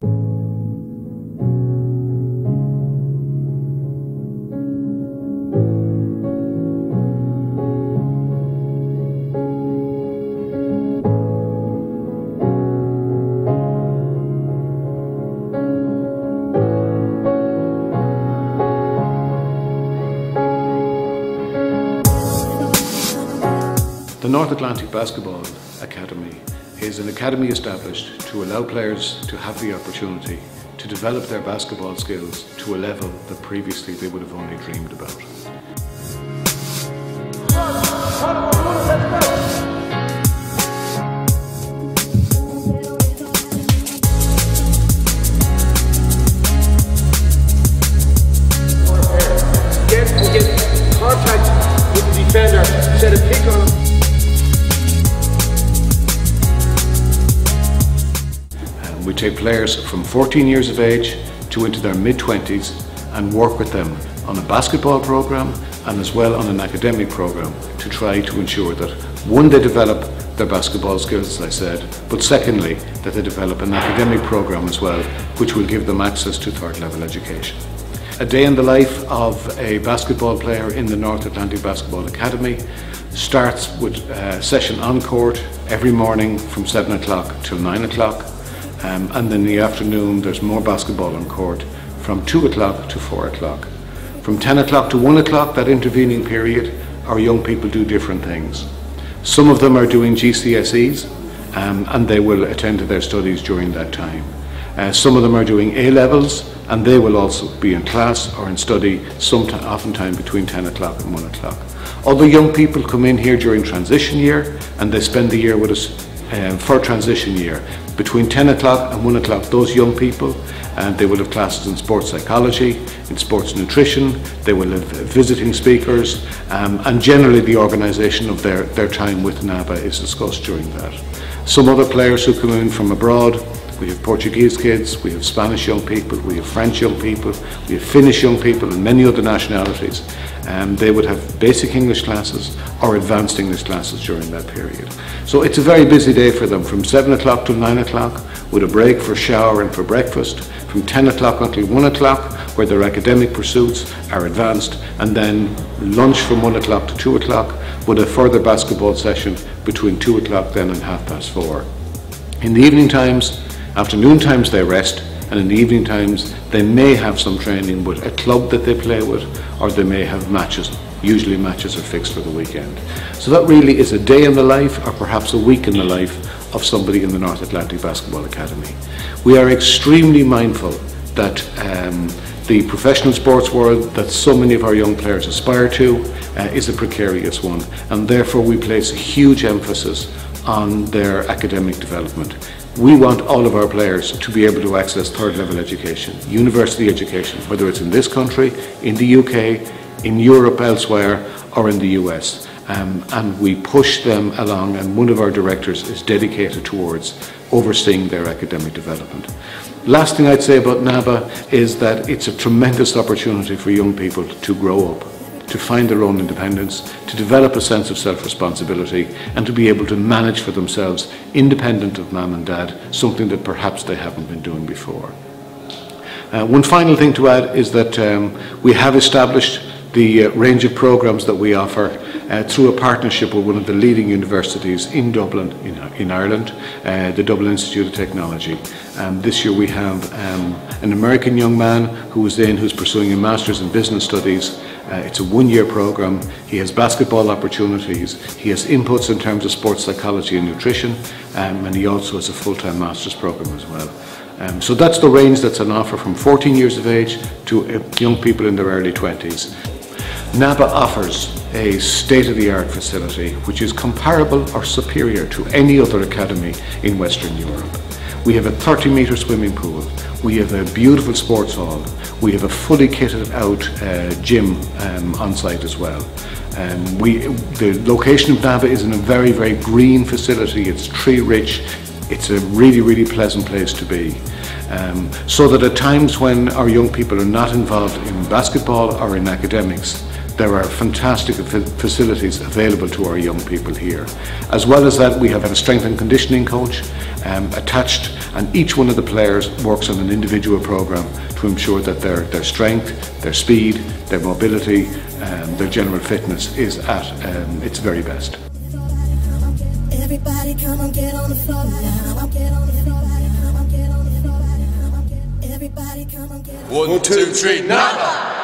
The North Atlantic Basketball Academy is an academy established to allow players to have the opportunity to develop their basketball skills to a level that previously they would have only dreamed about. Take players from 14 years of age to into their mid 20s and work with them on a basketball program and as well on an academic program to try to ensure that one, they develop their basketball skills, as I said, but secondly, that they develop an academic program as well, which will give them access to third level education. A day in the life of a basketball player in the North Atlantic Basketball Academy starts with a session on court every morning from 7 o'clock till 9 o'clock. Um, and then in the afternoon, there's more basketball on court from 2 o'clock to 4 o'clock. From 10 o'clock to 1 o'clock, that intervening period, our young people do different things. Some of them are doing GCSEs um, and they will attend to their studies during that time. Uh, some of them are doing A levels and they will also be in class or in study sometime, oftentimes between 10 o'clock and 1 o'clock. Other young people come in here during transition year and they spend the year with us um, for transition year. Between 10 o'clock and 1 o'clock, those young people, and they will have classes in sports psychology, in sports nutrition, they will have visiting speakers, um, and generally the organisation of their, their time with NABA is discussed during that. Some other players who come in from abroad, we have Portuguese kids, we have Spanish young people, we have French young people, we have Finnish young people and many other nationalities. Um, they would have basic English classes or advanced English classes during that period. So it's a very busy day for them from 7 o'clock till 9 o'clock with a break for shower and for breakfast, from 10 o'clock until 1 o'clock where their academic pursuits are advanced and then lunch from 1 o'clock to 2 o'clock with a further basketball session between 2 o'clock then and half past 4. In the evening times, afternoon times they rest, and in the evening times they may have some training with a club that they play with, or they may have matches. Usually matches are fixed for the weekend. So that really is a day in the life, or perhaps a week in the life of somebody in the North Atlantic Basketball Academy. We are extremely mindful that um, the professional sports world that so many of our young players aspire to uh, is a precarious one, and therefore we place a huge emphasis on their academic development. We want all of our players to be able to access third level education, university education, whether it's in this country, in the UK, in Europe, elsewhere, or in the US. Um, and we push them along, and one of our directors is dedicated towards overseeing their academic development. Last thing I'd say about NABA is that it's a tremendous opportunity for young people to grow up to find their own independence, to develop a sense of self-responsibility and to be able to manage for themselves independent of mum and dad, something that perhaps they haven't been doing before. Uh, one final thing to add is that um, we have established the uh, range of programs that we offer uh, through a partnership with one of the leading universities in Dublin, in, in Ireland, uh, the Dublin Institute of Technology. Um, this year we have um, an American young man who is in, who's pursuing a Master's in Business Studies. Uh, it's a one-year program. He has basketball opportunities. He has inputs in terms of sports psychology and nutrition, um, and he also has a full-time Master's program as well. Um, so that's the range that's on offer from 14 years of age to uh, young people in their early 20s. NABA offers a state-of-the-art facility which is comparable or superior to any other academy in Western Europe. We have a 30 metre swimming pool, we have a beautiful sports hall, we have a fully kitted out uh, gym um, on site as well. Um, we, the location of NABA is in a very, very green facility, it's tree rich, it's a really, really pleasant place to be. Um, so that at times when our young people are not involved in basketball or in academics, there are fantastic facilities available to our young people here. As well as that, we have a strength and conditioning coach um, attached, and each one of the players works on an individual program to ensure that their, their strength, their speed, their mobility, um, their general fitness is at um, its very best. Everybody come on, get on the floor now. Get on the floor. Everybody come on, get on. One, two, three, NABA.